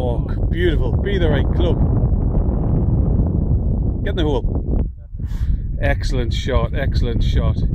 walk. Beautiful. Be the right club. Get in the hole. Excellent shot. Excellent shot.